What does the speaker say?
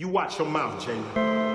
You watch your mouth, Jamie.